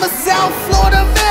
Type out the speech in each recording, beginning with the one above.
myself, Florida man.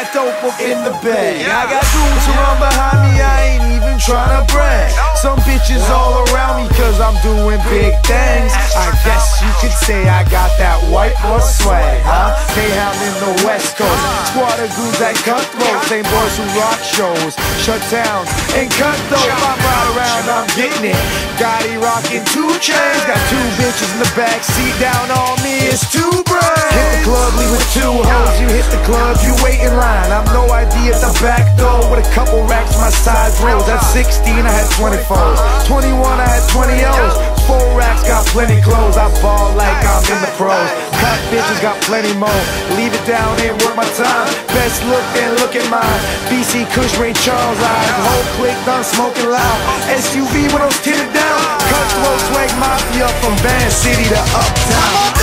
That dope up in the bag. I got dudes run behind me, I ain't even tryna brag. Some bitches all around me cause I'm doing big things. I guess you could say I got that white boy swag, huh? They have in the West Coast. Uh. Squad of goons that cutthroat. Same boys who rock shows, shut down, and cut those. I'm right around, I'm getting it. Gotti rocking two chains. Got two bitches in the back seat down on me. It's two brains. Hit the club, leave with two hoes. Hit the club, you wait in line. I'm no ID at the back door with a couple racks my size rolls. At 16, I had 24s. 21, I had 20 O's. Four racks got plenty clothes. I ball like I'm in the pros. Hot bitches got plenty more. Leave it down and work my time. Best look look at mine. BC Kush Ray Charles eyes. Whole clique done smoking loud. SUV with those tinted down. Cutthroat swag mafia from Van City to Uptown.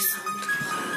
sound.